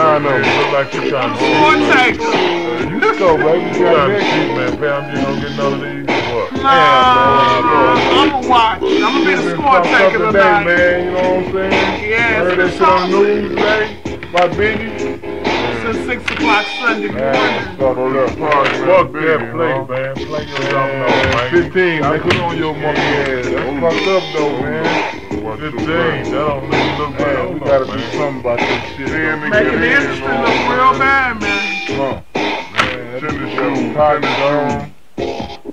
nine of them. Look like you trying to cheat. takers. You go, baby. You You got trying to cheat, man. Pam, you don't get none of these. What? Nah, I'ma watch. I'ma be the score taker tonight. man. You know what I'm saying? Yeah, Heard that it's shit on the news today by Biggie. Since 6 o'clock Sunday morning. Fuck that play, know? man. Play your Man, something else, man. 15, put on your monkey Yeah, ass. that's fucked up though, man. 15. That don't make you look bad. We gotta do something about this shit. Damn, though. nigga. Making the Yeah, industry look real bad, man. Come on. Man, Tennis shoes, shoes, Tiger tennis on.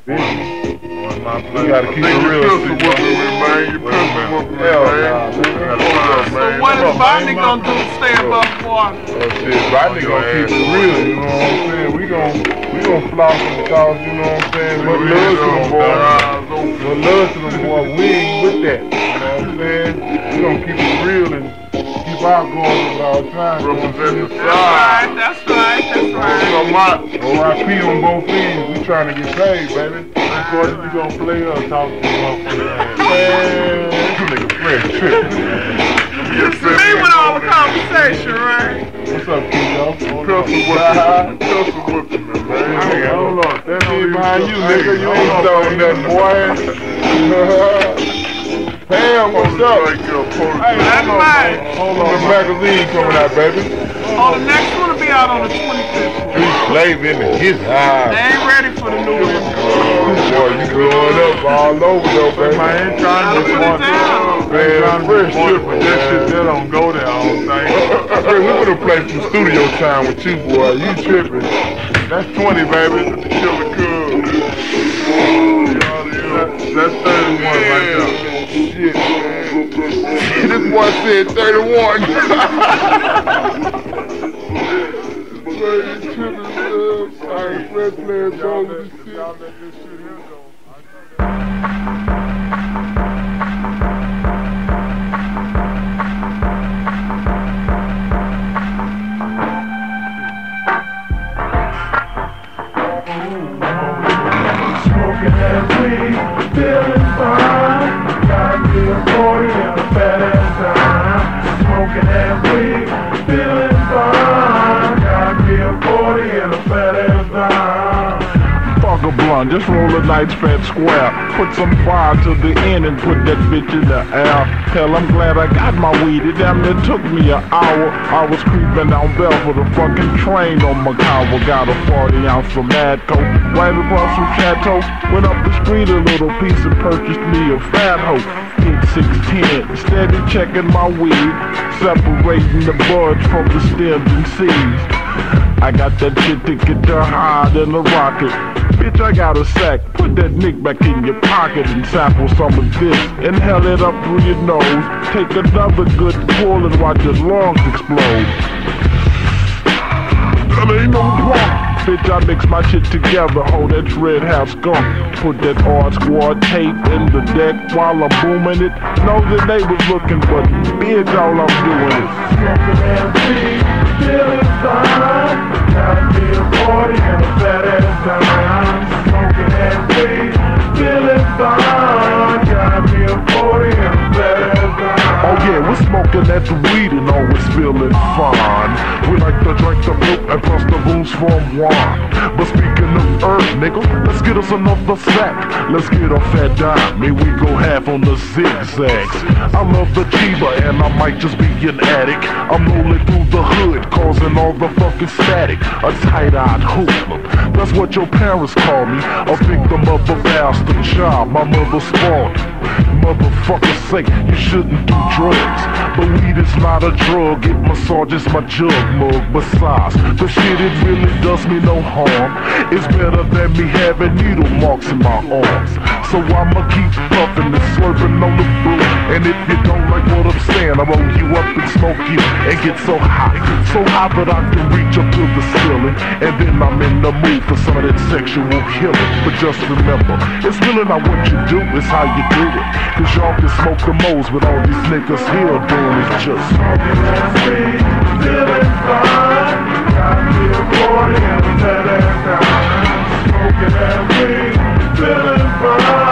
Biggie. One my You gotta keep it real, pistol see, whooping me, man. man. You pistol Hell nah, You nigga. gotta hold up, So man. what Come is on, Rodney gonna do to stay above water? That oh, shit, Rodney gonna keep it real, you know what I'm saying? We gon' we gon' floss some cause, you know what I'm saying? But love to them don't boys. got eyes open. But love to them boys, we ain't with that. You know what I'm saying? We gonna keep it real and keep our goals at all times. you know Represent the saying? That's side. right, that's right, that's right. Come on. OIP on both ends, we trying to get paid, baby. Of course, you gonna play us, talk to motherfuckers. Man, you nigga fresh trip. It's me with all the conversation, right? What's up, Kilo? Pistol whooping. Pistol whooping me, man. Nigga, hold on. That nigga behind you, nigga. You ain't throwing nothing, boy. Pam, what's up? Like your police. Hey, That's right. Hold on. The magazine coming out, baby. Oh, the next one will be out on the 25th. Street slave in his They eyes. ain't ready for the new one. Boy, you growing up all over though, baby. Man, ain't trying to put it down. Man, fresh trip, But that shit, that don't go there all day. Hey, we would have played some studio time with you, boy. You tripping. That's 20, baby. Killer Cub. That's 31 right there. Shit. this boy said 31. Man. Sorry, fresh playing ball with this shit. Fat square. Put some fire to the end and put that bitch in the air. Hell, I'm glad I got my weed. It damn near took me an hour. I was creeping down Bellfort, the fucking train on my Macau. Got a 40 ounce of Madco. Right across from Chateau. Went up the street a little piece and purchased me a fat hoe. Hit 610, steady checking my weed. Separating the buds from the stems and seeds. I got that shit to get you higher than a rocket. Bitch, I got a sack. Put that nick back in your pocket and sample some of this. Inhale it up through your nose. Take another good pull and watch your lungs explode. That ain't no drunk. Bitch, I mix my shit together. Hold that red house skunk. Put that hard squad tape in the deck while I'm booming it. Know the neighbors looking, but bitch, all I'm doing is that feeling fine. Got me a 40 and a fat ass dime. Smoking that weed, feeling fine. Oh yeah, we're smoking that weed and always feeling fine. We like to drink the milk and plus the booze from wine. But speaking of earth, nigga, let's get us another sack. Let's get a fat dime, may we go half on the zigzags. I love the Chiba and I might just be an addict. I'm rolling through the hood, causing all the fucking static. A tight-eyed hoodlum, that's what your parents call me. A victim of a bastard child my mother spawned. Motherfucker say you shouldn't do drugs. But weed is not a drug, it massages my jug mug. Besides, the shit it really does me no harm. It's better than me having needle marks in my arms. So I'ma keep puffing and slurping on the brew. And if you don't like what I'm saying, I roll you smoke you and get so high. So high that I can reach up to the ceiling. And then I'm in the mood for some of that sexual healing. But just remember, it's really not what you do, it's how you do it. Cause y'all can smoke the most, but all these niggas here doing is just Smoking that weed, feeling fine. Got me a 40 and a fat ass dime. Smoking that weed, feeling fine.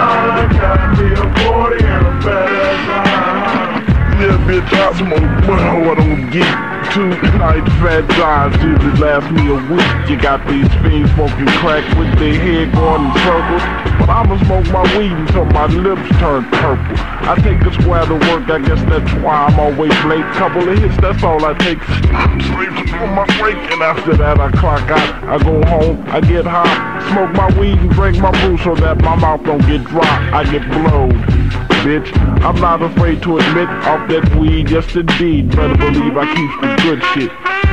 Smoke, but I don't get two night fat drives usually last me a week. You got these fiends smoking crack with their head going in circles. But I'ma smoke my weed until my lips turn purple. I take a square to work, I guess that's why I'm always late. Couple of hits, that's all I take. Sleep on my break, and after that I clock out. I go home, I get high, smoke my weed and drink my brew so that my mouth don't get dry. I get blowed bitch. I'm not afraid to admit off that weed, yes indeed. Better believe I keep the good shit.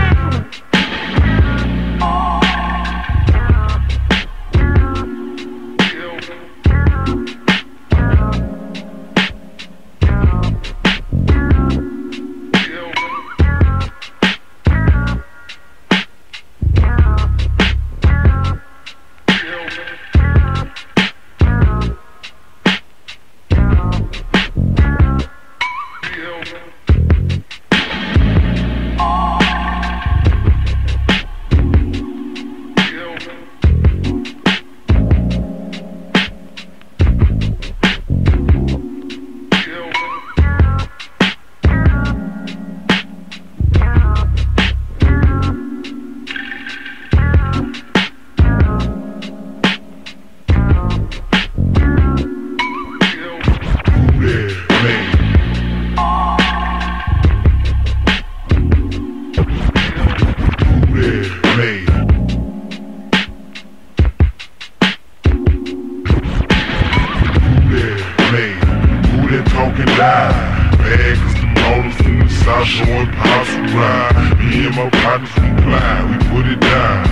in my pockets, we fly, we put it down.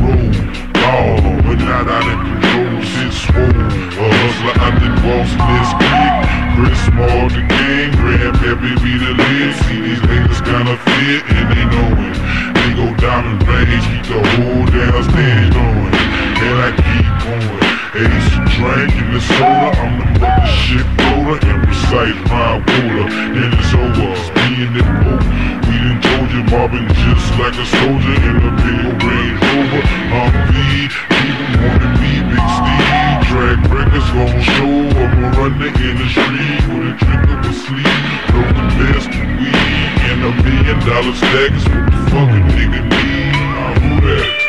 Roll, ball, but not out of control, shit swole. A hustler, I done lost this gig. Chris Small, the game, grab every beat of lid. See these haters kinda fit, and they know it. They go diamond rage, keep the whole downstairs going and I keep going. some drank in the soda, I'm the mother shit voter and recite my water. Then it's over, it's me and the boat. We done told you, mobbing just like a soldier in a big Range Rover. I'm V, people wanna be Big Steve. Drag records gon' show, I'ma run the industry with a trip of a sleeve. Throw the best weed and a million dollar stack is what the fucking nigga need. I know that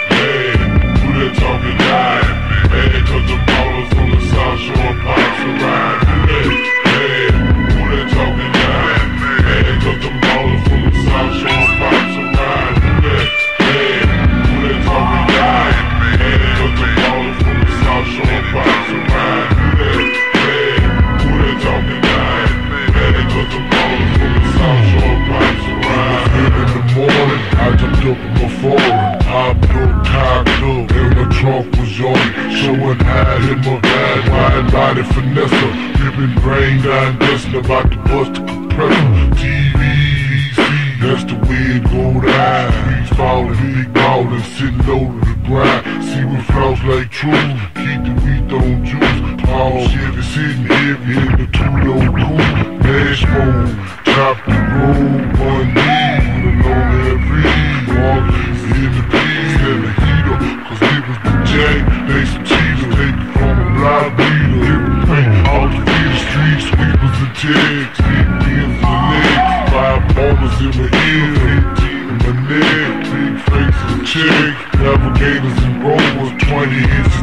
talking nine. Hey, cause the ballers on the South Shore pops around. Hey, hey, who they talking nine? Hey, cause the ballers on the South Shore pops around. Hey, hey, who they talking? Hey, cause the ballers on the South Shore pops around. Who they the ballers the South Shore. In the morning, I jumped up before, popped up, cocked up talk was on it. Showing hide in my bag, wide body finesse. Giving brain down dusting about to bust the compressor. TV, that's the way it go down. He's fallin', big ballin', sittin' low to the ground. See what flows like truth, keep the wheat on juice. Paul Chevy sittin' heavy in the two-door coupe. Dash phone, top the road, one knee. shake, navigators and with 20 years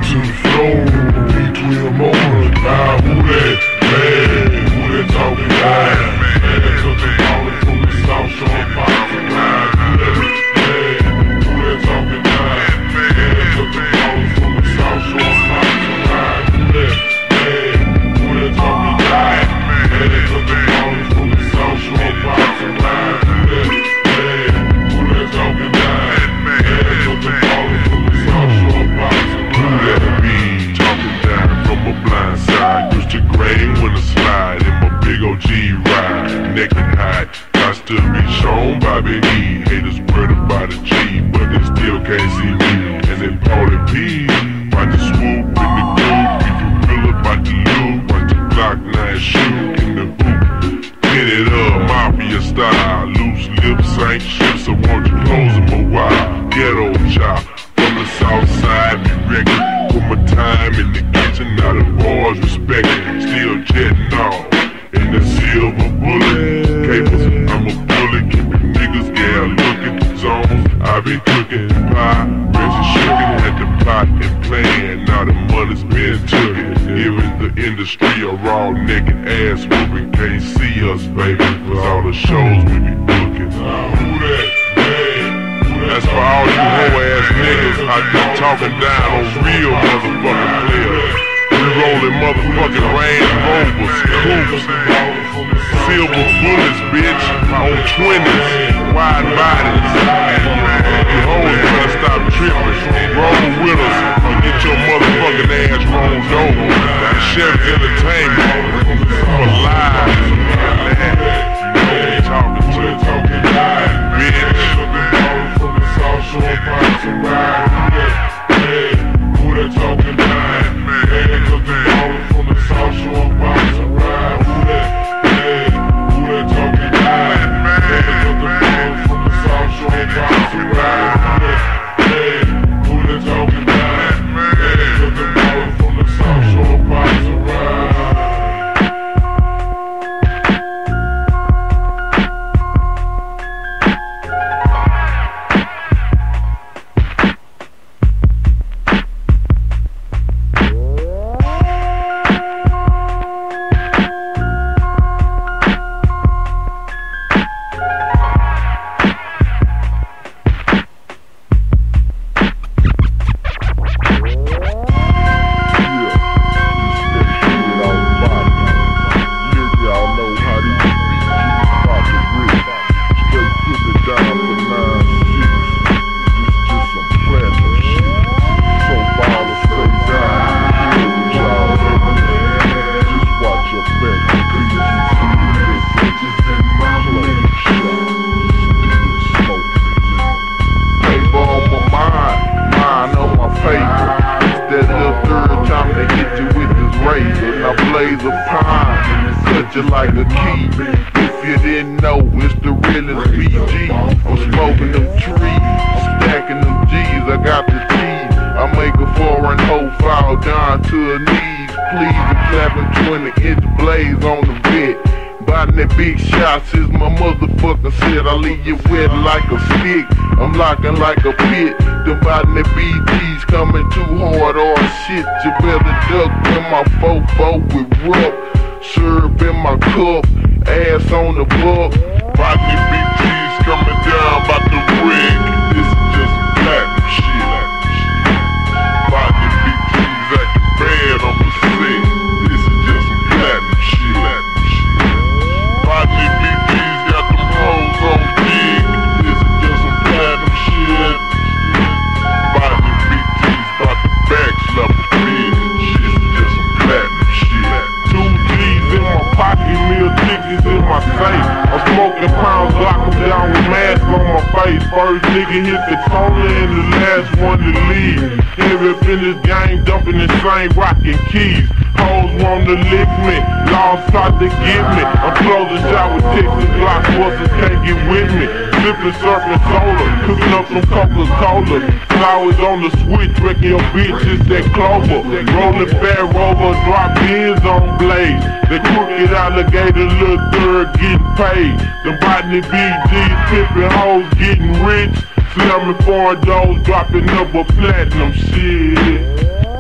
on the fat rover, drop pins on blade. The crooked alligator look third getting paid. The botany BG pimping hoes getting rich. Slamming foreign doors, dropping up a platinum shit.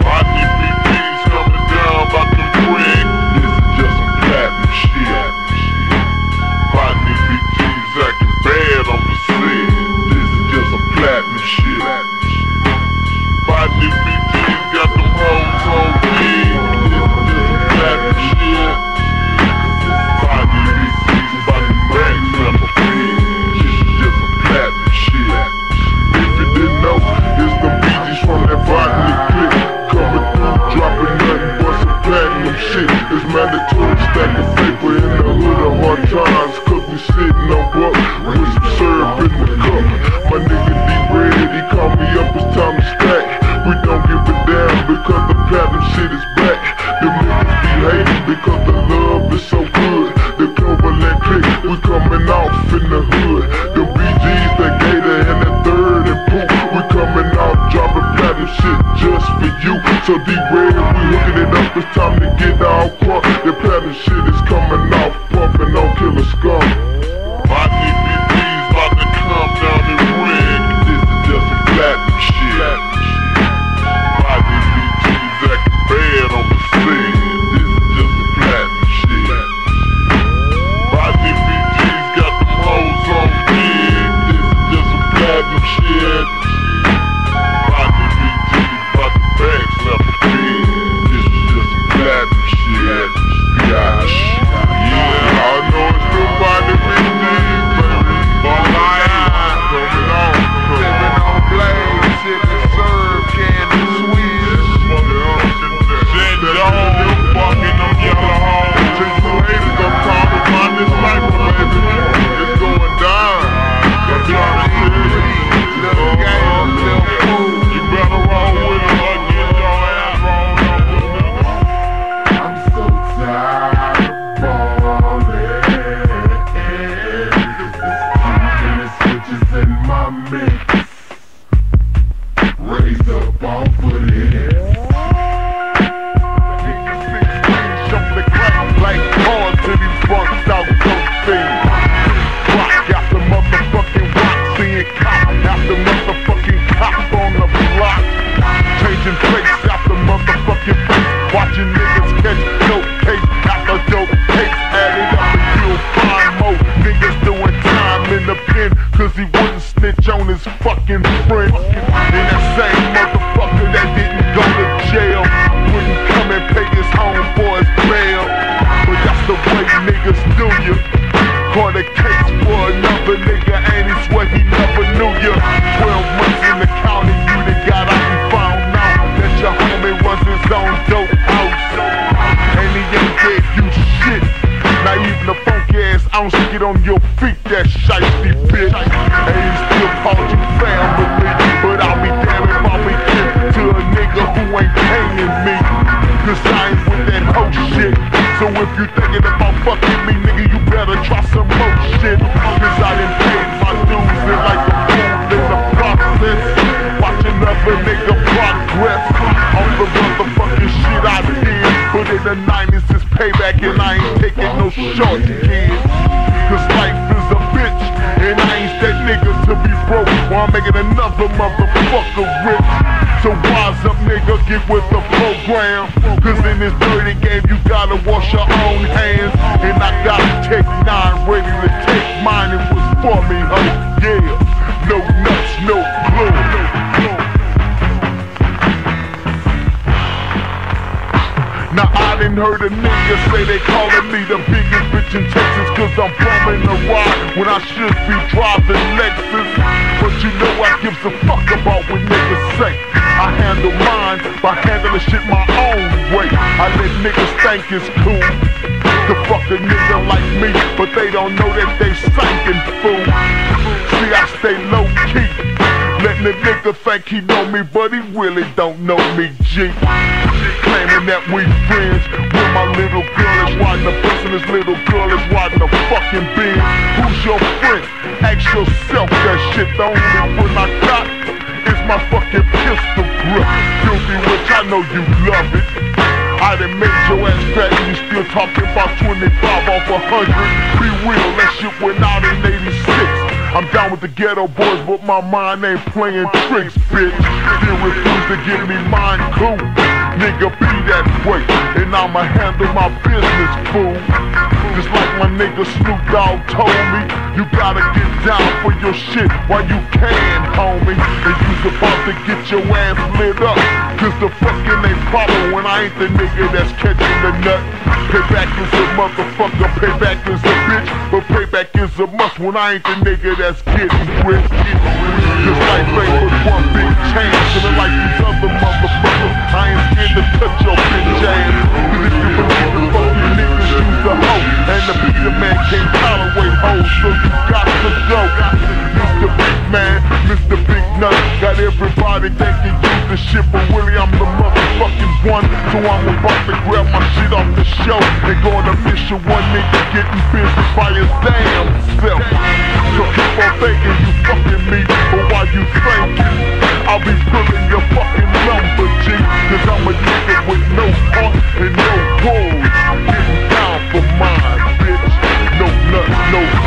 Botany BG's coming down about the ring. This is just some platinum shit. Botany BG's acting bad on mandatory stack of paper in the hood of hard times. Cook me sitting on buck with some syrup in the cup. My nigga D Red, he called me up, it's time to stack. We don't give a damn because the platinum shit is back. Them niggas be hating because the love is so good. The Cloverland click, we coming off in the hood. you. So beware if we hooking it up, it's time to get all caught They're shit nigga like me But they don't know that they sinking fool See I stay low key Letting the nigga think he know me, but he really don't know me, G. Claiming that we friends when my little girl is riding the bus and this little girl is riding the fucking Benz. Who's your friend? Ask yourself that shit. The only friend I got is my fucking pistol grip. Guilty, which I know you love it. I done made your ass fat and you still talking about 25 off a 100. Be real, that shit went out in 86. I'm down with the Geto Boys, but my mind ain't playing tricks, bitch. Still refuse to give me mine, cool. Nigga, be that way, and I'ma handle my business, fool. Just like my nigga Snoop Dogg told me, you gotta get down for your shit while you can, homie. And you's about to get your ass lit up. Cause the fucking ain't when I ain't the nigga that's catching the nut. Payback is a motherfucker, payback is a bitch, but payback is a must when I ain't the nigga that's getting rich. Cause life ain't but one big change, and like these other motherfuckers, I ain't scared to touch your bitch ass. Cause if you believe the fucking niggas use a hoe, and the bigger man can't tolerate hoes, so you got to go. Man, Mr. Big Nut, got everybody thinking you the shit, but really I'm the motherfucking one. So I'm about to grab my shit off the shelf and go on a mission. One nigga getting busy by his damn self. So keep on thinking you fucking me, but while you thinking, I'll be pulling your fucking number, G. Cause I'm a nigga with no heart and no goals. Getting down for mine, bitch. No nuts, no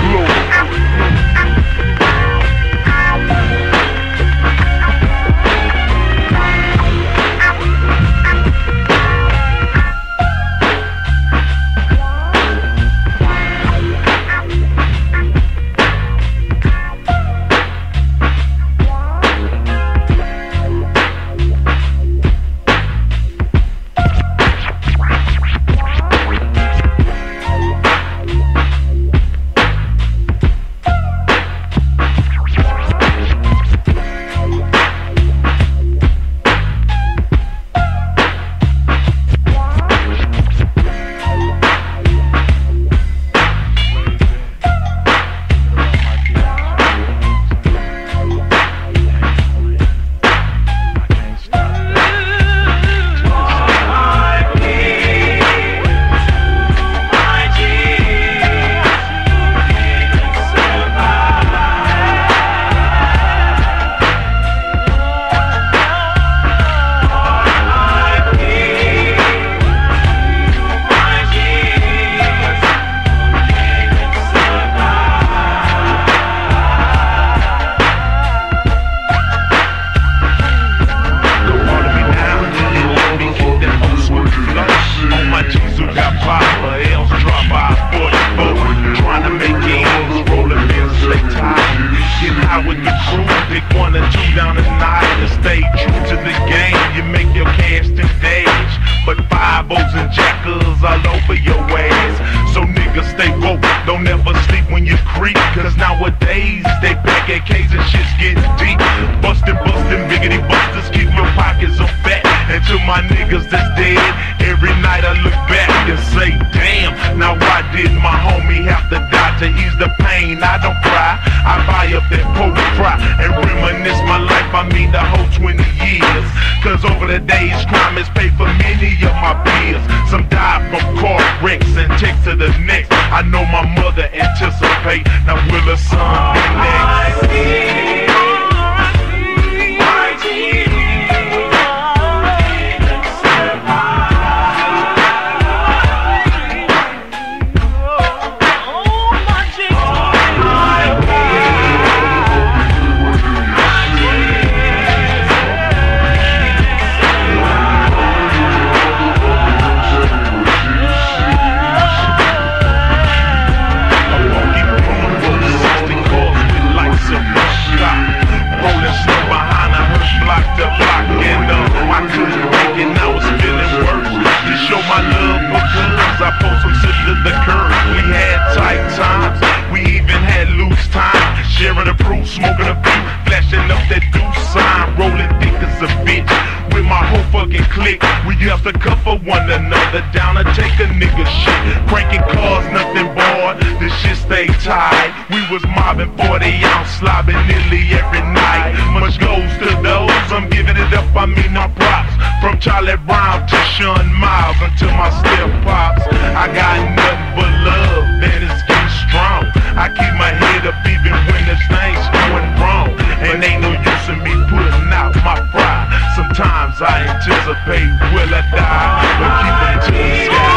mobbing 40 ounce, slobbing nearly every night. Much goes to those, I'm giving it up, I mean our props. From Charlie Brown to Sean Miles until my step pops. I got nothing but love, and it's getting strong. I keep my head up even when the things going wrong. And ain't no use in me putting out my pride. Sometimes I anticipate will I die, but keep 'em to the sky.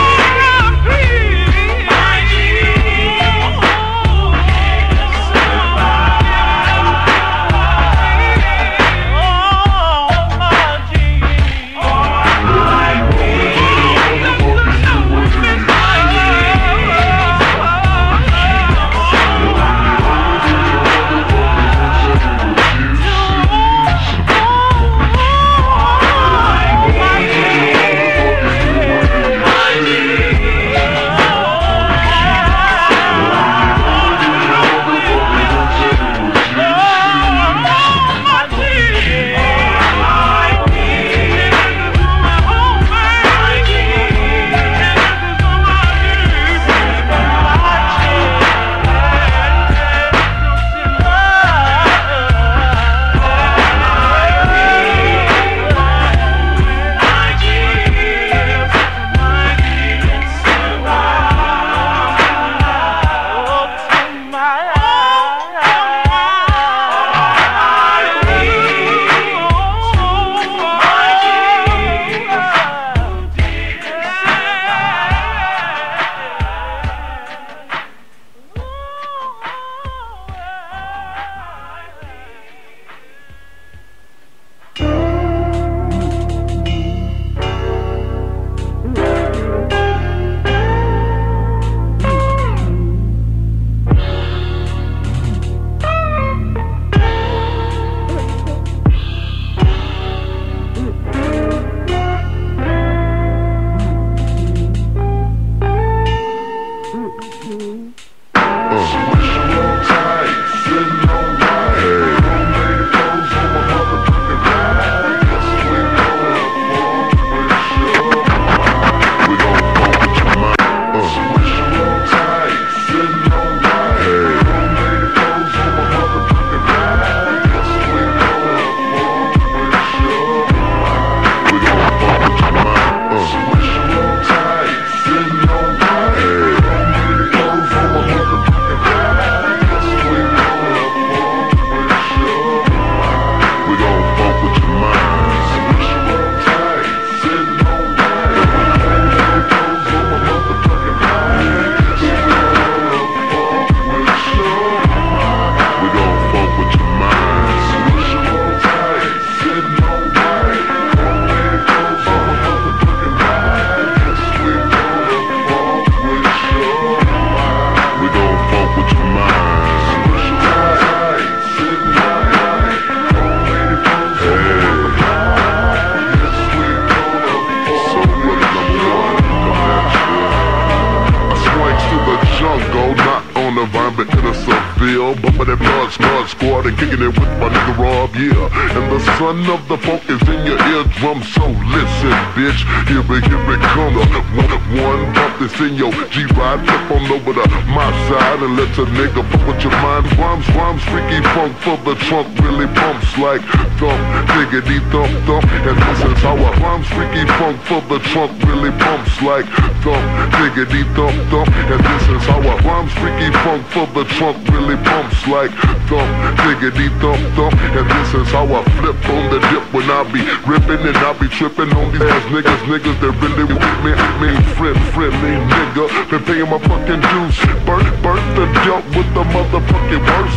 And I be tripping on these ass niggas, niggas that really with me, me, friend, friendly nigga. Been paying my fucking dues, birth, birth the jump with the motherfucking worst.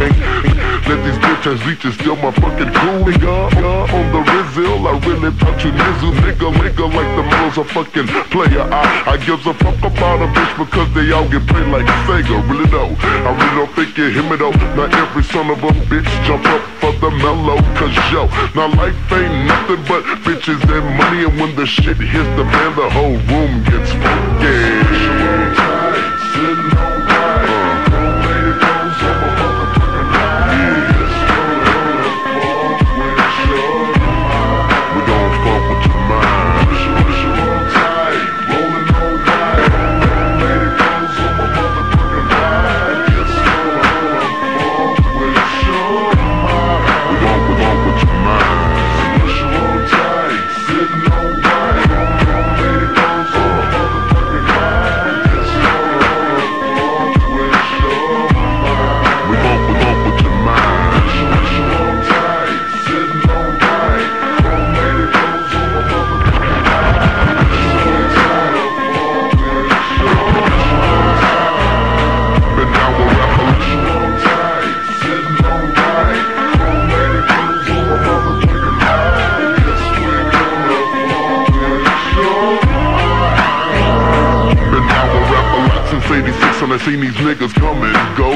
Let these bitch ass leeches steal my fucking cool nigga. On the Rizzill, I really thought you nizzle, nigga, nigga, like the Mills a fucking player. I, I gives a fuck about a bitch because they all get played like Sega, really though. I really don't think you hear me though. Not every son of a bitch jump up for the mellow, cause yo, now life ain't nothing but bitches and money, and when the shit hits the fan, the whole room gets funky.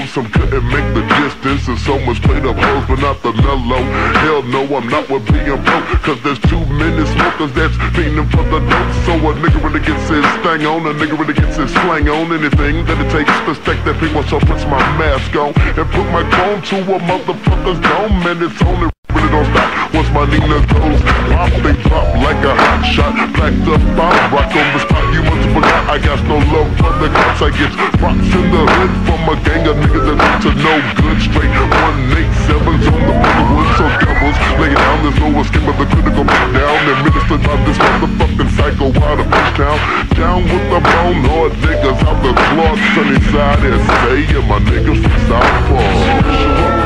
Some couldn't make the distance. And so much played up hoes but not the mellow. Hell no, I'm not with being broke Cause there's too many smokers that's fiending for the dope. So a nigga really gets his thing on A nigga really gets his slang on. Anything that it takes to stack that people so puts my mask on And put my chrome to a motherfucker's dome And it's only really don't stop once my Nina goes pop, they pop like a hot shot. Blacked up, bomb, rock on the spot. You must have forgot I got no love for the cops. I get rocks in the hood from a gang of niggas that up to no good. Straight one eight sevens on the wood, so doubles. Lay down, there's no escape of the critical breakdown. Administered by this motherfucking psycho out of this town. Down with the bone hard niggas out the cloth. Sunny side SA and my niggas from South Park.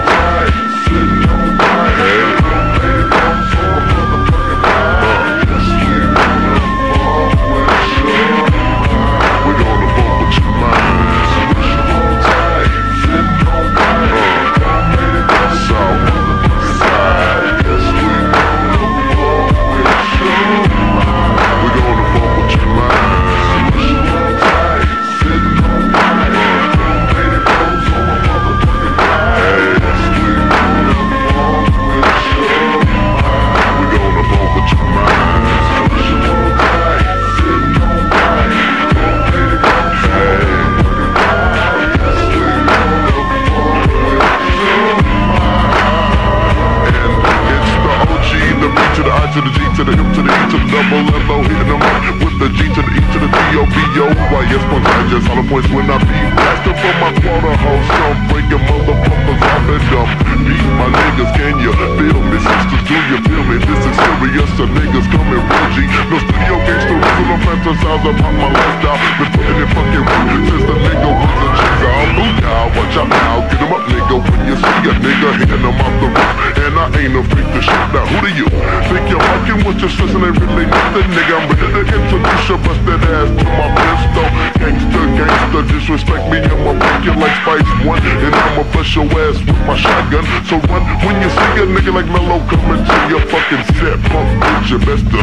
So run. When you see a nigga like Mello coming to your fucking set punk bitch you best to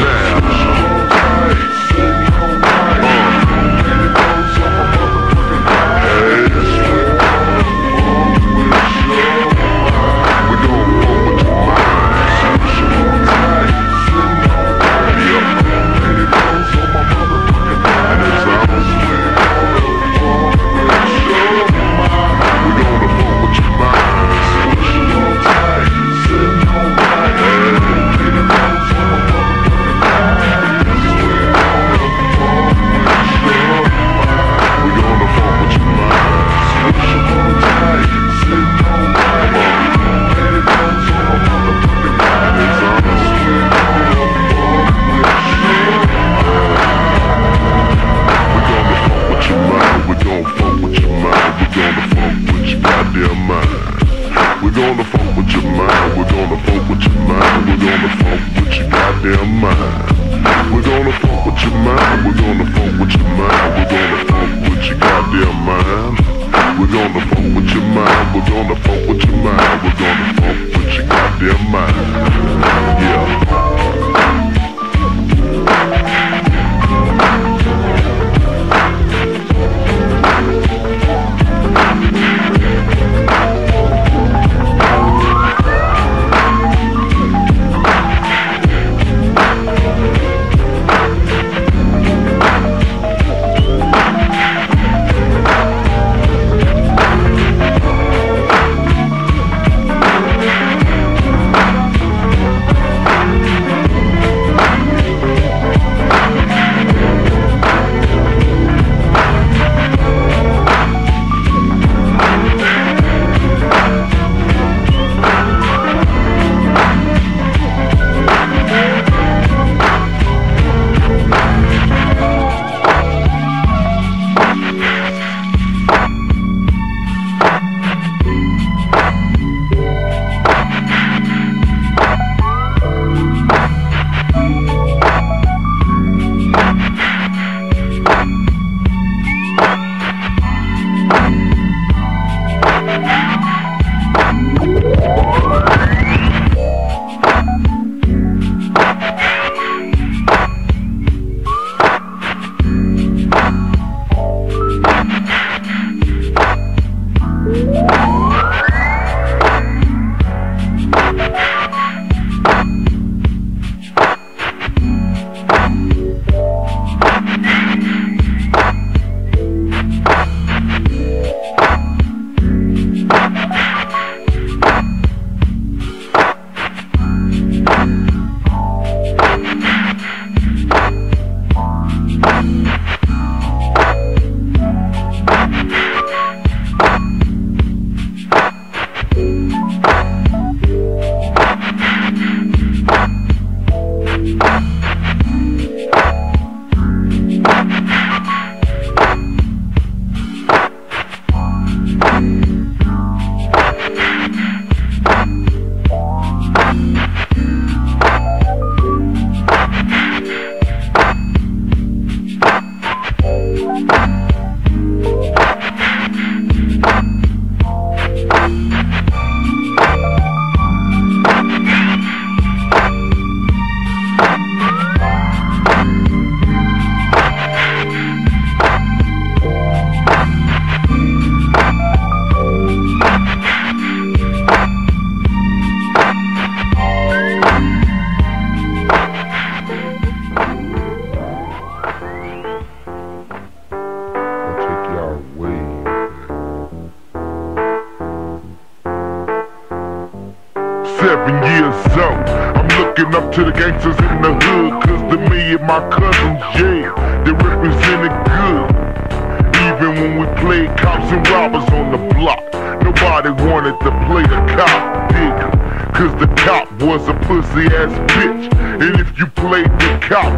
now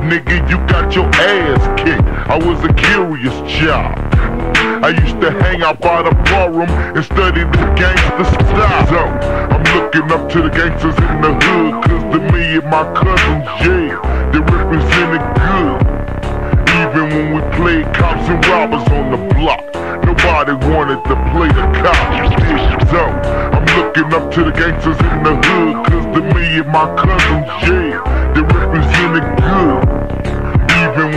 nigga, you got your ass kicked. I was a curious child. I used to hang out by the barroom and study the gangster style. So, I'm looking up to the gangsters in the hood, cause to me and my cousins, yeah, they represented good. Even when we played cops and robbers on the block, nobody wanted to play the cop. So, I'm looking up to the gangsters in the hood, cause to me and my cousins, yeah, they represented good.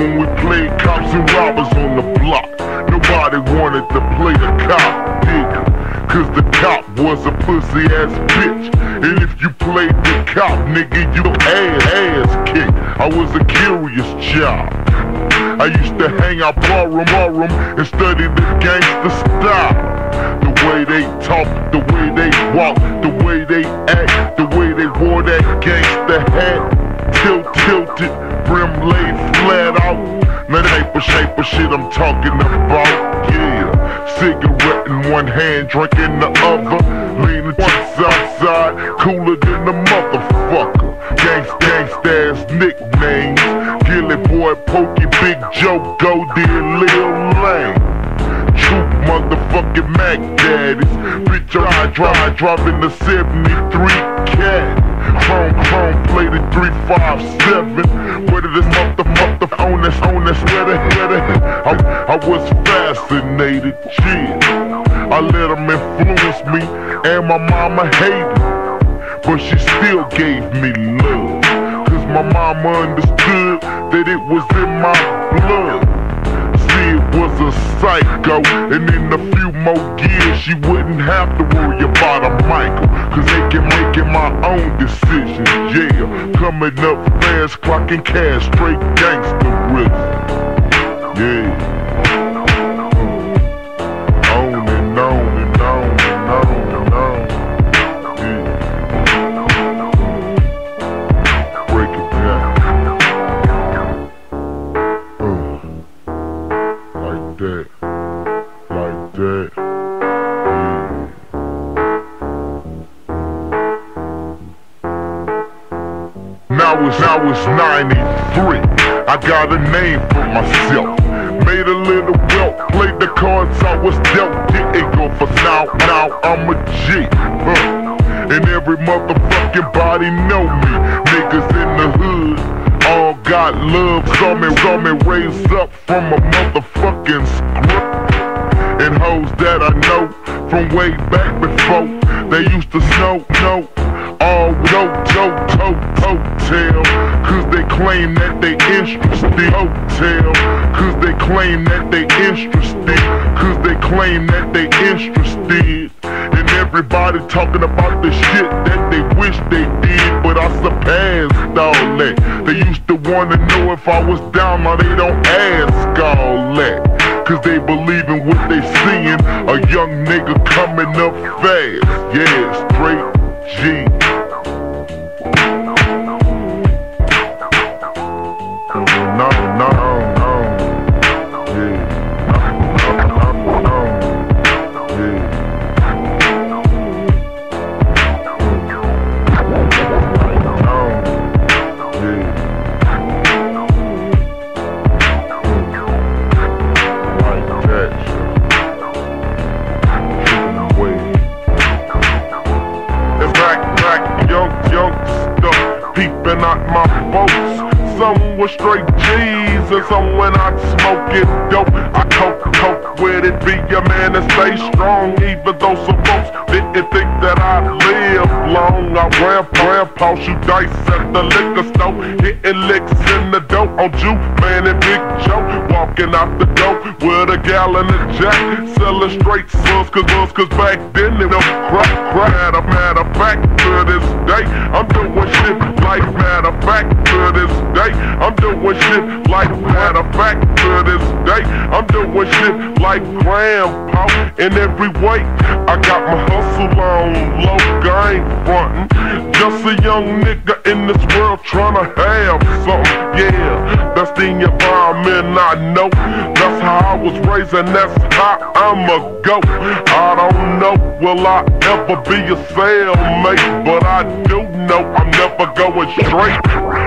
When we played cops and robbers on the block, nobody wanted to play the cop, nigga. Cause the cop was a pussy ass bitch. And if you played the cop, nigga, you ass ass kicked. I was a curious child. I used to hang out barroom, barroom, and study the gangster style. The way they talk, the way they walk, the way they act, the way they wore that gangster hat. Tilt, tilted, brim laid flat out. Now that ain't for shape of shit I'm talking about, yeah. Cigarette in one hand, drink in the other. Leaning to the south side, cooler than the motherfucker. Gangsta, gangsta ass nicknames. Gilly Boy, Pokey, Big Joe, Goldie, and Lil Lane. True motherfucking Mac Daddies. Bitch, I drive, driving the 73 cat. Chrome, chrome plated 357. Where did this mother, mother on this, on this, where the, I, I was fascinated, shit. I let them influence me, and my mama hated. But she still gave me love. Cause my mama understood that it was in my blood. Was a psycho, and in a few more years, she wouldn't have to worry about a Michael. Cause they can make it my own decisions, yeah. Coming up fast, clocking cash, straight gangster with Yeah. Yeah. Now it's 93. I got a name for myself. Made a little wealth, played the cards I was dealt. Didn't go for now, now I'm a G. Huh. And every motherfucking body know me. Niggas in the hood all got love. Saw me, saw me raised up from a motherfucking script. And hoes that I know from way back before they used to snow, no. All go, go, go, hotel. Cause they claim that they interested. Hotel. Cause they claim that they interested. Cause they claim that they interested. And everybody talking about the shit that they wish they did. But I surpassed all that. They used to wanna know if I was down, now they don't ask all that. Cause they believe in what they seeing. A young nigga coming up fast. Yeah, straight G. peeping out my boats. Straight G's and some I smoke it dope. I coke, coke with it, be a man and stay strong. Even though some folks didn't think that I'd live long. I ramp, ramp, out, shoot dice at the liquor store. Hitting licks in the dope on Jew, man and Big Joe. Walking out the door with a gallon of Jack. Selling straight buzz, cause buzz, cause back then they don't crack, crack. Matter, matter fact, to this day, I'm doing shit like matter fact to this day. I'm doing shit like matter of fact to this day. I'm doing shit like grandpa in every way. I got my hustle on low game frontin'. Just a young nigga in this world tryna have something. Yeah, that's the environment I know. That's how I was raised and that's how I'ma go. I don't know, will I ever be a cellmate? But I do know I'm never going straight.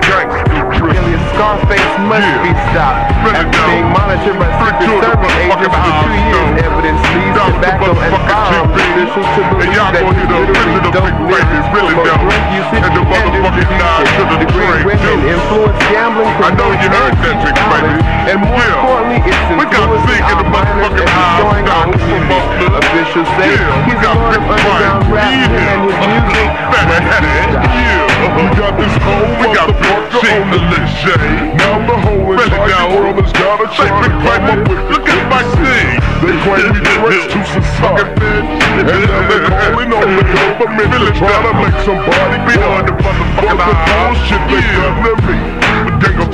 Gangsta drip. Scarface must Yeah. be stopped. After don't. being monitored by Secret to Service agents for two years, evidence leads to tobacco and firearms officials to believe that gonna he hear the literally original dope big lyrics, baby, really promote don't. drug usage women, influence gambling, I know you heard that, Big Baby. and more Yeah. importantly, it's We got Zeke in the motherfucking house, destroying down our to the community. motherfucker. Officials say Yeah, he's a Big of underground rap Yeah. and his music Fat yeah. We got this whole We got Big motherfucker on the list, Now the whole Entire don't. world has got to Say, try to Big come Baby, up with look at my thing. They claim we threats to society. And now they're calling on the government to try to make somebody Be on the Fuck motherfucking the eye. bullshit they done to me. Niggas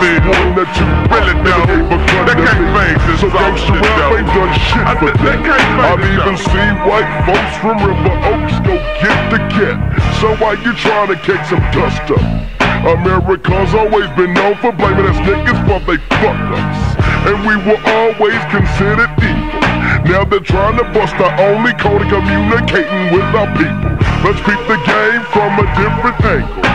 man. one that you Really never don't. gave a gun They can't me. fake this So shit, rap ain't done shit for said they them. can't fake I've even seen white folks from River Oaks go get the cat. So why you trying to kick some dust up? America's always been known for blaming us niggas for they fuck ups. And we were always considered evil. Now they're trying to bust our only code of communicating with our people. Let's peep the game from a different angle.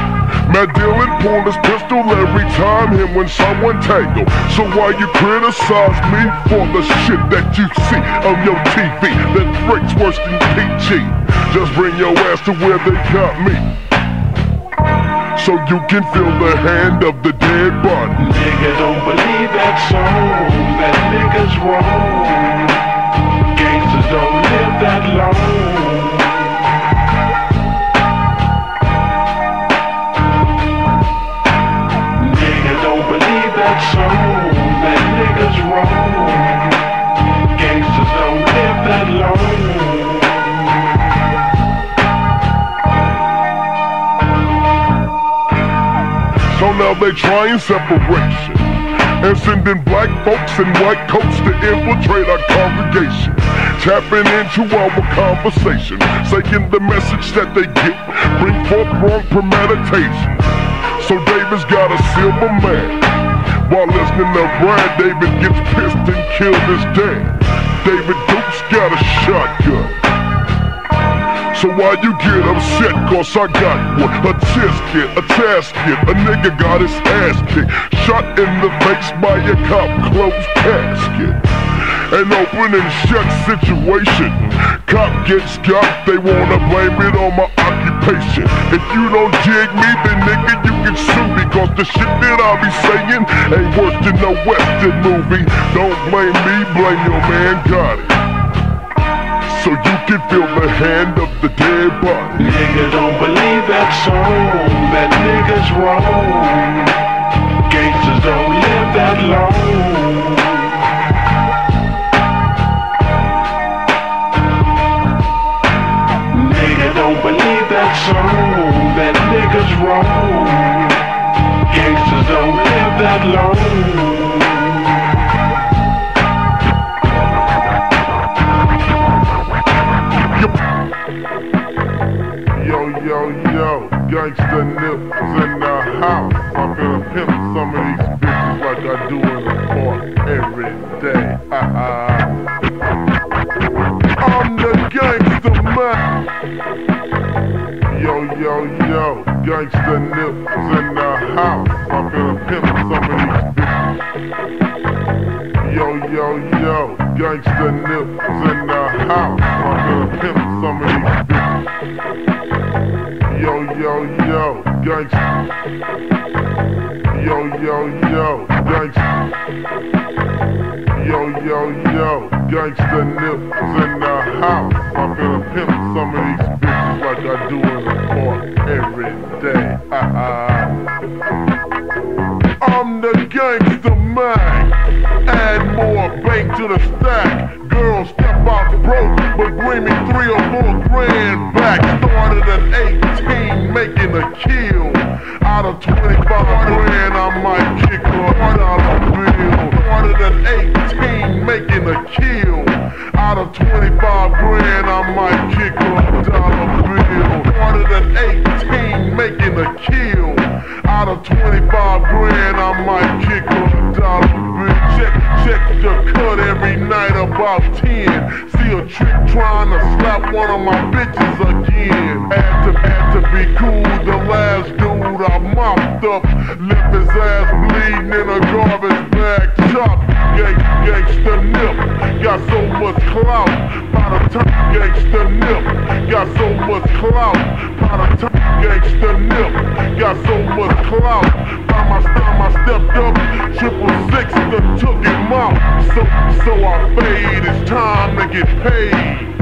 Matt Dillon pull his pistol every time him when someone tangle. So why you criticize me for the shit that you see on your TV that breaks worse than PG? Just bring your ass to where they got me. So you can feel the hand of the dead body. Nigga don't believe that song, that niggas wrong. They trying separation and sending black folks in white coats to infiltrate our congregation. Tapping into our conversation, saying the message that they get bring forth wrong premeditation. So David's got a silver man. While listening to Brian, David gets pissed and killed his dad. David Duke's got a shotgun. So why you get upset? Cause I got one A test kit, a task kit. A nigga got his ass kicked. Shot in the face by a cop, closed casket. An open and shut situation. Cop gets got, they wanna blame it on my occupation. If you don't dig me, then nigga you can sue me. Cause the shit that I be saying ain't worse than a western movie. Don't blame me, blame your man got it so you can feel the hand of the dead body. Nigga don't believe that song, that niggas wrong. Gangsters don't live that long. Nigga don't believe that song, that niggas wrong. Gangsters don't live that long. Gangsta nips in the house. I'm finna pimp some of these bitches like I do in the park every day. I'm the gangsta man. Yo, yo, yo, gangsta nips in the house. I'm finna pimp some of these bitches. Yo, yo, yo, gangsta nips in the house. I'm gonna pimp some of these bitches. Yo, yo, yo, gangsta. Yo, yo, yo, gangsta. Yo, yo, yo, gangsta nips in the house. I'm gonna pimp some of these bitches like I do in the park every day. I'm the gangster man. Add more bank to the stack. Girls step out broke, but bring me three or four grand back. Started at 18, making a kill. Out of 25 grand, I might kick a dollar bill. Started at 18, making a kill. Out of 25 grand, I might kick a dollar bill. Started at 18, making a kill. Out of 25 grand, I might Gangsta nip. Got so much clout. By my time I stepped up, triple six done took him out. So, so I fade. It's time to get paid.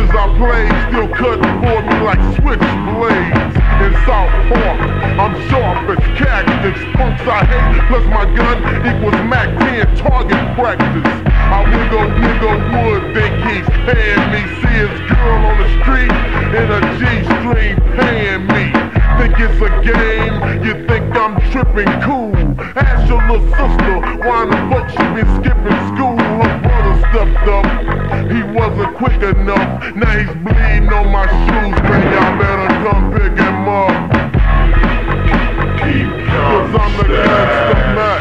Bitches I played still cutting for me like switchblades in South Park. I'm sharp as cactus, punks I hate, plus my gun equals Mac 10 target practice. I wiggle, wiggle wood, think he's paying me. See his girl on the street in a G-string paying me. Think it's a game, you think I'm tripping cool. Ask your little sister, why the fuck she been skipping school? Her brother stepped up, he wasn't quick enough. Now he's bleeding on my shoes, man. Y'all better come pick him up. Cause I'm the gangsta Mac.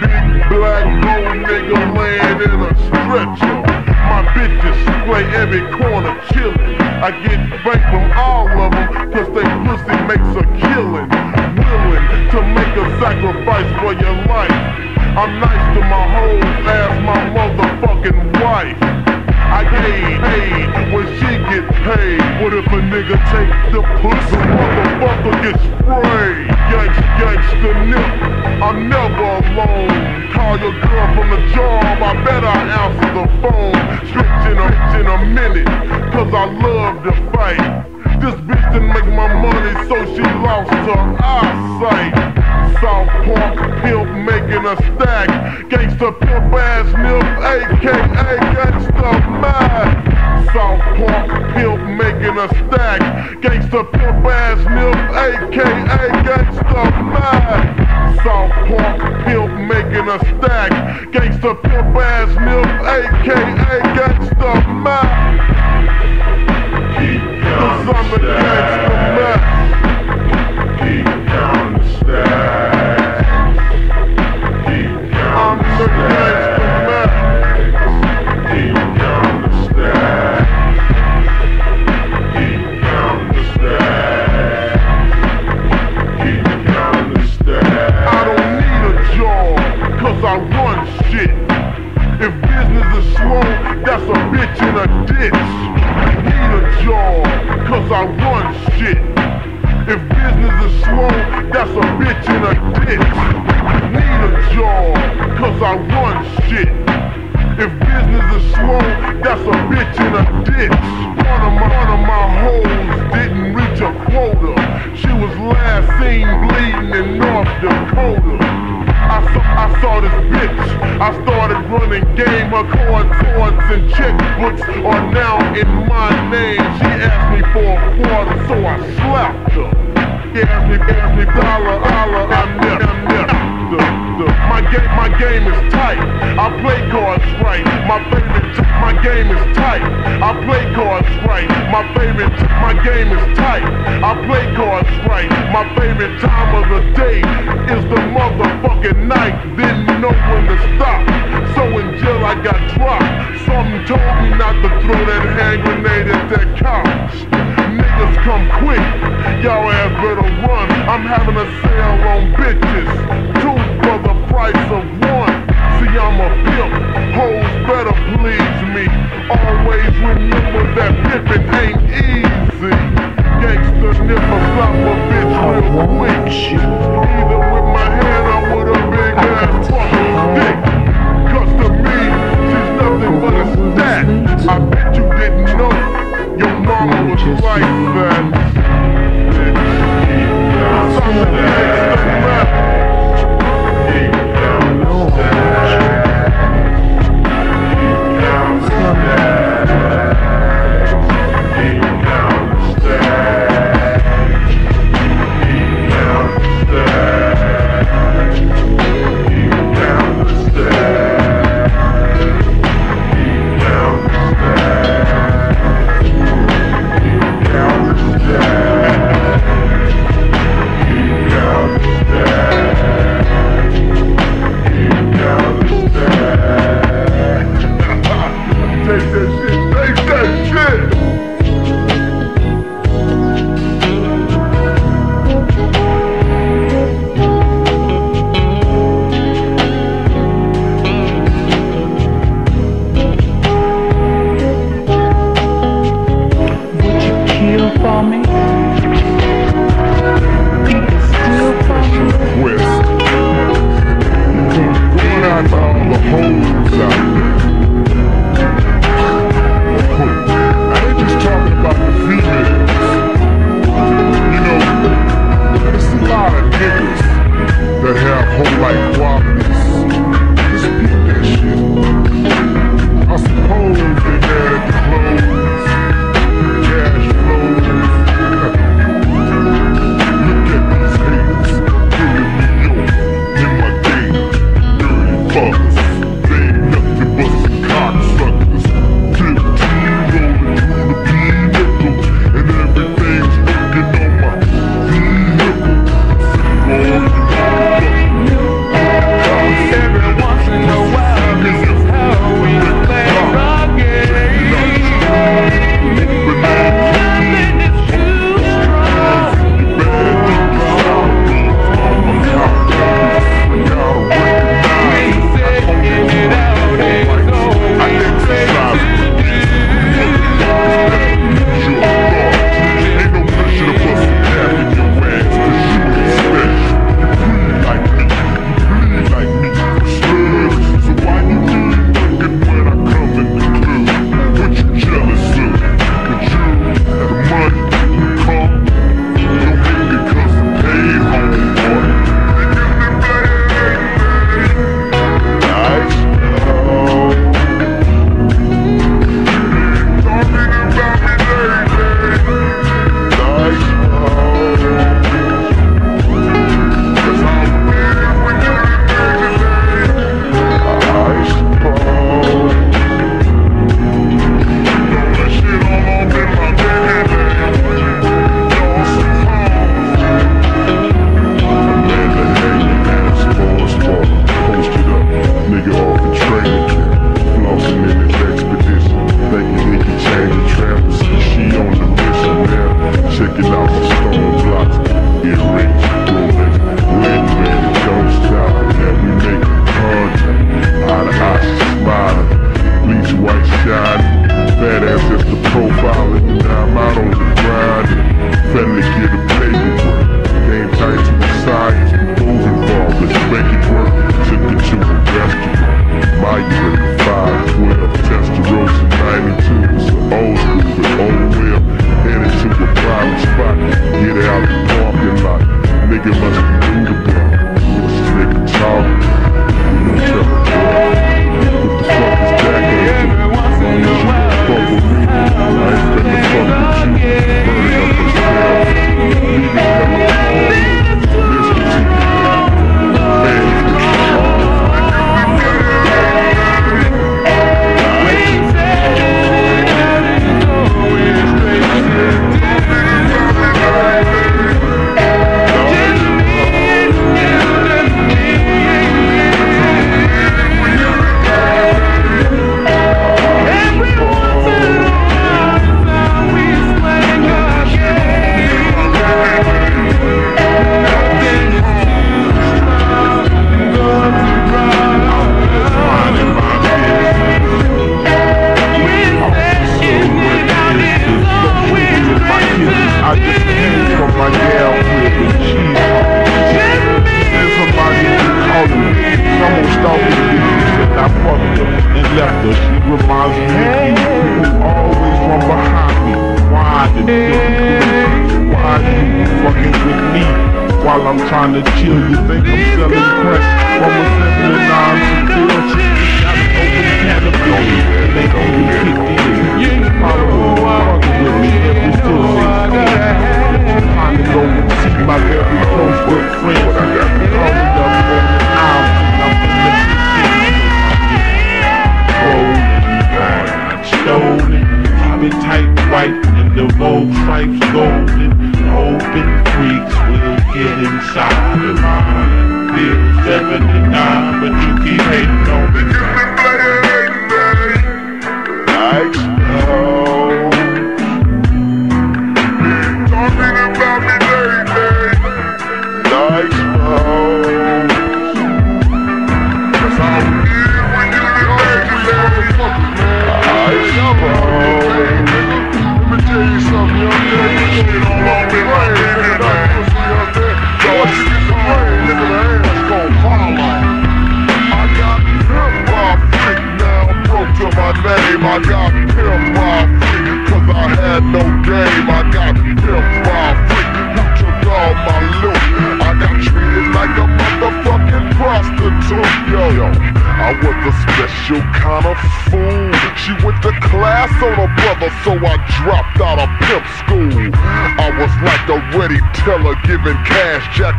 Big black gold nigga laying in a stretcher. My bitches play every corner chillin'. I get bank from all of them, cause they pussy makes a killing. Willing to make a sacrifice for your life. I'm nice to my hoes, ask my motherfucking wife. I get paid when she get paid. What if a nigga take the pussy? The motherfucker get sprayed. Nip. I'm never alone. Call your girl from the job. I bet I answer the phone. Switch in a, in a minute. Cause I love to fight. This bitch didn't make my money, so she lost her eyesight. South Park pimp making a stack. Gangsta pimp ass nip, aka Gangsta Mad. South Park pimp making a stack. Gangsta pimp ass nip, aka Gangsta Mad. South Park pimp making a stack. Gangsta pimp ass nip, aka Gangsta Mad. If business is slow, that's a bitch in a ditch. Need a job, cause I run shit. If business is slow, that's a bitch in a ditch. Need a job, cause I run shit. If business is slow, that's a bitch in a ditch. One of my, one of my hoes didn't reach a quota. She was last seen bleeding in North Dakota. I saw, I saw this bitch. I started running game. Her cards, and checkbooks are now in my name. She asked me for a quarter, so I slapped her. Asked me dollar, dollar, I never, I never. The, the, my game, my game is tight. I play cards right. My favorite, my game is tight. I play cards right. My favorite, my game is tight. I play cards right. My favorite time of the day is the motherfucking night. Didn't know when to stop. So in jail I got dropped. Something told me not to throw that hand grenade at that couch. Niggas come quick, y'all ass better run. I'm having a sale on bitches, two for the price of one. See, I'm a pimp, hoes better please me. Always remember that pimpin' ain't easy. Gangsta nipper slap a bitch real quick. Either with my hand or with a big ass fucking stick. Cause to me, she's nothing but a stat. I bet you didn't know your mama was like that. Bitch, Stop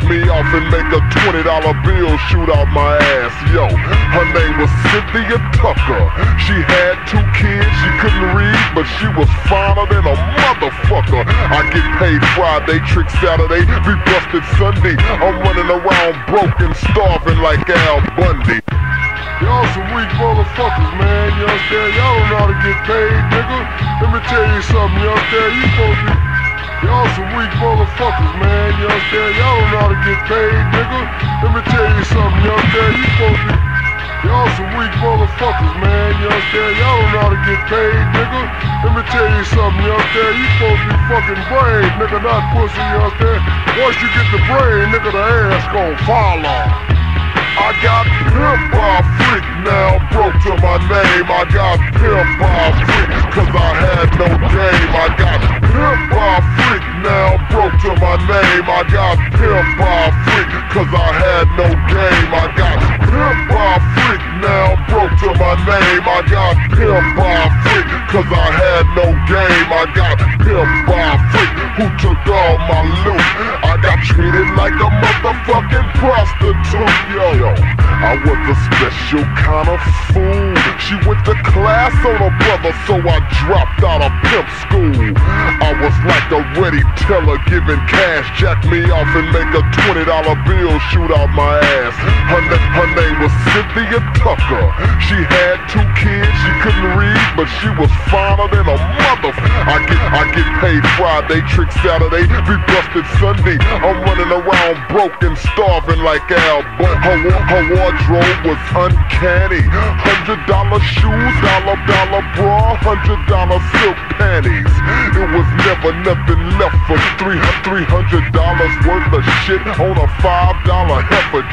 me off and make a $20 bill shoot out my ass, yo. Her name was Cynthia Tucker. She had two kids, she couldn't read, but she was finer than a motherfucker. I get paid Friday, trick Saturday, be busted Sunday. I'm running around broken, starving like Al Bundy. Y'all some weak motherfuckers, man. You understand? Y'all don't know how to get paid, nigga. Let me tell you something, understand? You supposed to Y'all some weak motherfuckers, man. You understand? Y'all don't know how to get paid, nigga. Let me tell you something, you understand? You supposed to Y'all some weak motherfuckers, man. You understand? Y'all don't know how to get paid, nigga. Let me tell you something, you understand? You supposed to be fucking brave, nigga, not pussy, you understand? Once you get the brain, nigga, the ass gon' fall off. I got pimp by freak now, broke to my name. I got pimp by freak, cause I had no game. I got pimp by freak now, broke to my name. I got pimp by a freak, cause I had no game. I got pimp by a freak now, broke to my name. I got pimp by a freak, cause I had no game. I got pimp by a freak, who took all my loot. I got treated like a motherfucking prostitute, yo. I was a special kind of fool. She went to class on her brother, so I dropped out of pimp school. I was like a ready teller, giving cash, jack me off and make a $20 bill shoot out my ass. Her, her name was Cynthia Tucker. She had two kids, she couldn't read, but she was finer than a mother. I get, I get paid Friday, trick Saturday, be busted Sunday. I'm running around broken, starving like Al Bundy. Her, her wardrobe was uncanny. Hundred dollar shoes, dollar dollar bra, hundred dollar silk panties. It was never nothing left for three three hundred dollars worth of shit on a five dollar heifer.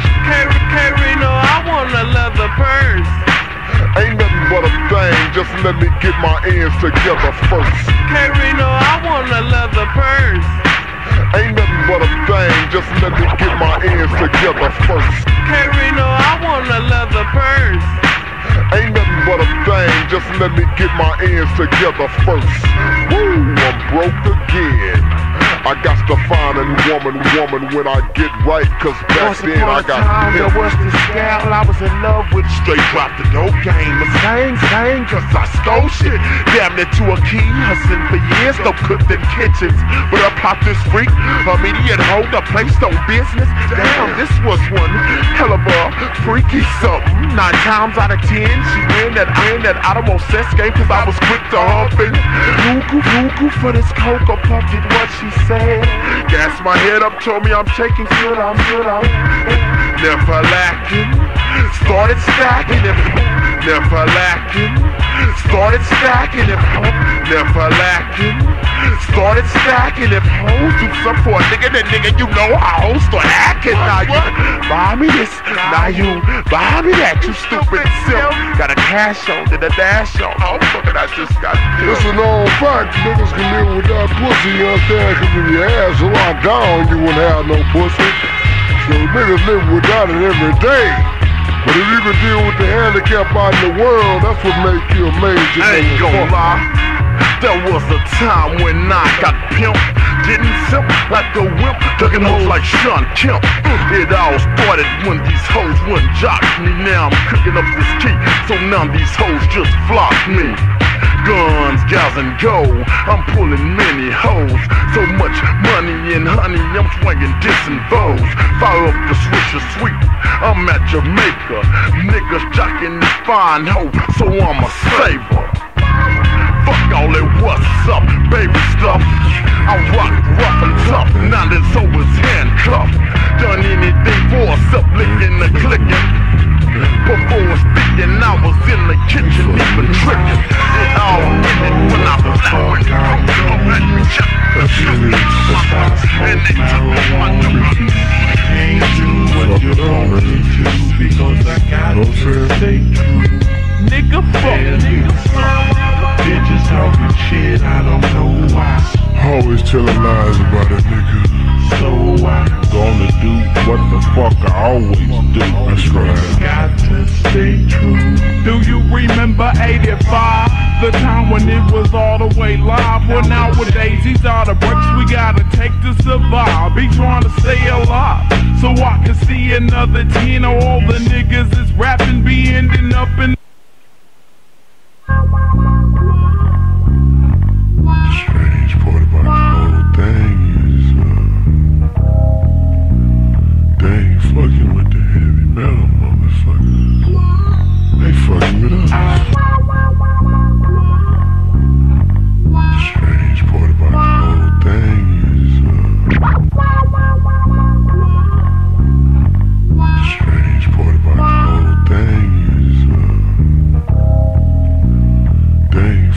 Karino, I want a leather purse. Ain't nothing but a thing, just let me get my ends together first. Karino, I want a leather purse. Ain't nothing but a thing, just let me get my ends together first. Karino, I want a leather purse. Ain't nothing but a thing, just let me get my ends together first. Woo, I'm broke again. I got to find a woman, woman when I get right, cause back Once then I got time, there was this gal I was in love with. Straight drop the dope game, the same thing, cause I stole shit. Damn it to a key, hustling for years, no cooked in kitchens. But I popped this freak, immediate hold a place on business. Damn, this was one hell of a freaky something. Nine times out of ten, she win that win that I don't want sex game, cause I was quick to hump it. Nuku, nuku for this cocoa puff, did what she said. Gas my head up, told me I'm taking good, I'm I'm never lacking. Started stacking never lacking. Started stacking. it, ho, never lacking. Started stacking it, hoes to support nigga, that nigga, you know how hoes start acting. Now you buy me this, now you buy me that, you stupid simp. Got a cash on, did a dash on. Oh, fucking, I just got It's this. a known fact, niggas can live without pussy, you understand? Cause if your ass was locked down, you wouldn't have no pussy. So niggas live without it every day. But if you can deal with the handicap out in the world, that's what makes you a major I ain't gonna lie. There was a time when I got pimped. Didn't simp like a wimp, ducking hoes like Shawn Kemp. It all started when these hoes wouldn't jock me. Now I'm cooking up this key, so now these hoes just flock me. Guns, gals, and gold. I'm pulling many hoes. So much money and honey, I'm swinging dis and bows. Fire up the swisher sweet. I'm at Jamaica. Niggas jocking this fine hoe, so I'm a saver. Fuck all that what's up, baby stuff. I rock rough and tough, this hoe is handcuffed. Done anything for a up licking the clicking. Before speaking, I was in the kitchen, even tricking. It all ended when I flat went home. Let me check the shit. And they took my number. Can't do what you want me to because I got to stay true. Nigga, fuck. And these bitches talking shit, I don't know why. Always telling lies about a nigga. So I'm Gonna do what the fuck I always do. That's right. got to stay true. Do you remember 85? The time when it was all the way live. Well, nowadays, these are the breaks we gotta take to survive. Be trying to stay alive. So I can see another 10 of all the niggas is rapping, be ending up in.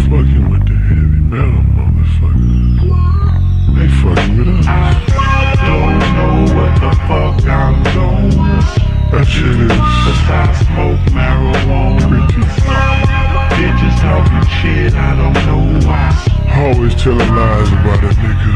Fucking with the heavy metal motherfuckers. They fucking with us. That shit is Besides smoke marijuana. Bitches talking shit, I don't know why. always telling lies about a nigga.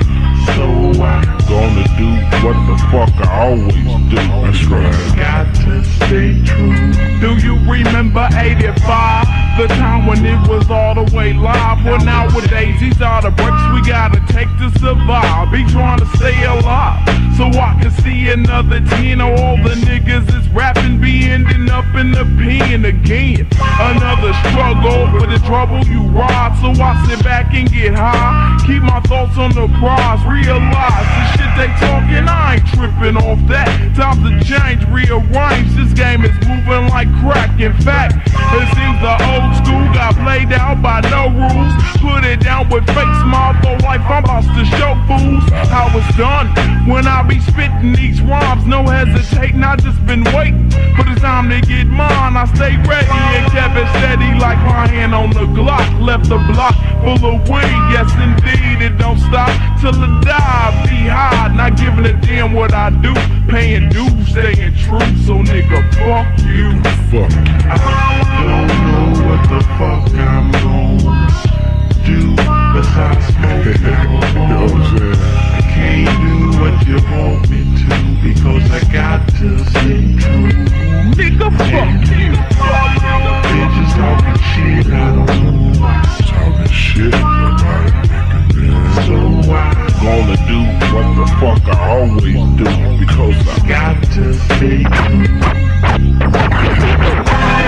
So I Gonna do what the fuck I always do. That's right. got to stay true. Do you remember 85? The time when it was all the way live. Well, nowadays, these are the breaks we gotta take to survive. Be trying to stay alive. So I can see another 10 of all the niggas is rapping, be ending up in the pen again. Another struggle with the trouble you ride. So I sit back and get high. Keep my thoughts on the prize. Realize the shit they talking, I ain't tripping off that. Time to change, rearrange. This game is moving like crack. In fact, it seems the old school got played out by no rules. Put it down with fake smile for life. I'm about to show fools how it's done. When I be spitting these rhymes, no hesitating. I just been waiting for the time to get mine. I stay ready and kept it steady like my hand on the Glock. Left the block full of weed. Yes, indeed, it don't stop till I die. Be high, not giving a damn what I do. Paying dues, staying true. So nigga, fuck you. Fuck. I don't what the fuck I'm gonna do besides smoke You I'm marijuana. I can't do what you want me to because I got to true. Nigga, fuck you. Bitches talking shit, I don't. Talking shit about a nigga, man. So I Gonna do what the fuck I always do because I got to stay true.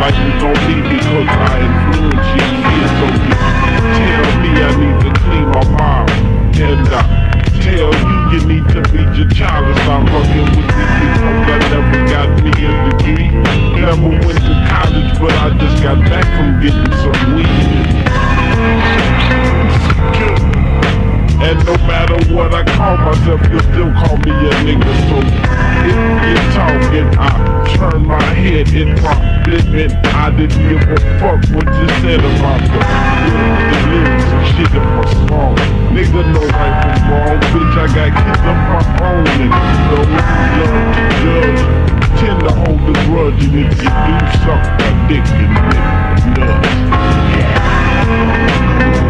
spotlight is on me because I influence your kids. You tell me I need to clean my mind. And I tell you you need to beat your child and start fucking with these people. I never got me a degree. Never went to college, but I just got back from getting some weed. And no matter what I call myself, you'll still call me a nigga. So if you're talking, I turn my head and drop it. I didn't give a fuck what you said about the, the lyrics and shit in my song. Nigga know right from wrong, bitch. I got kids of my own, and know, young judge tend to hold the grudge, and if you do my dick and nigga nuts. Besides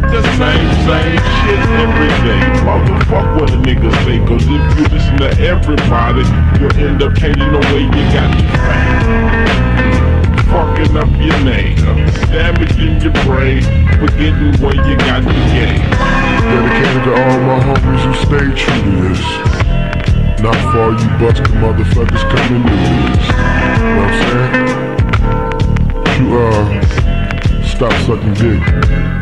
the same, same shit every day. Motherfuck what a nigga say, cause if you listen to everybody, you'll end up changing the way you got your fame. Fucking up your name, damaging your brain, forgetting where you got your game. Dedicated to all my homies who stay true to this. Not for all you busted motherfuckers coming to this. You know what I'm saying? You, uh, stop sucking dick.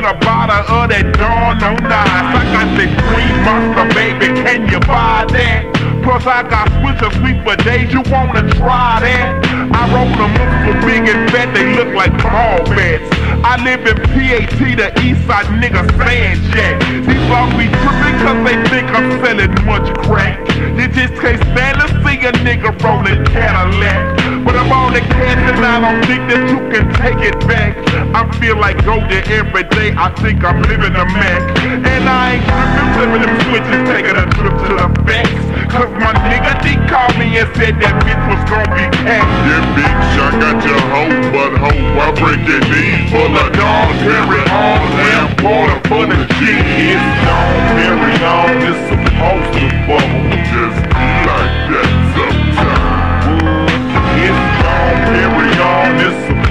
get a bottle of that Dawn on Ice. I got the green monster, baby, can you buy that? Plus I got swisher sweet for days, you wanna try that? I roll them up so big and fat, they look like ball bats. I live in PAT, the east side nigga saying jack. These all be tripping cause they think I'm selling much crack. You just can't stand to see a nigga rolling Cadillac. But I'm on the cash and I don't think that you can take it back. I feel like golden every day, I think I'm living a Mac. And I ain't tripping, flipping them switches, taking a trip to the facts. Cause my nigga D called me and said that bitch was gonna be cash. Yeah, bitch, I got your hoe, but hoe, I break your knees full of Dom Perignon lamb water full of cheese. It's Dawn Perry on, it's supposed to bubble. Just be like that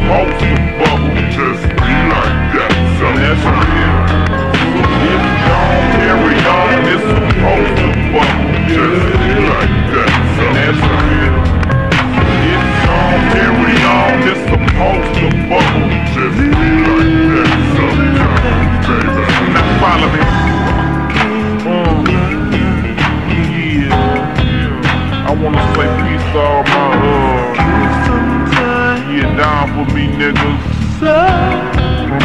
supposed to. Just be like that sometimes. It's supposed to. Just be like that sometimes. It's supposed to. Just be like that sometimes, baby. Now follow me. Mm. Yeah. I wanna say peace to all my down for me, niggas. From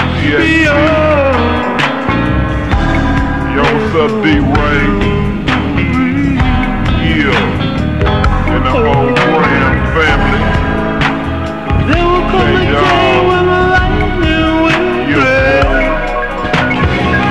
Yo, what's up, D-Ray? Yeah. And the whole Graham family. They will come hey,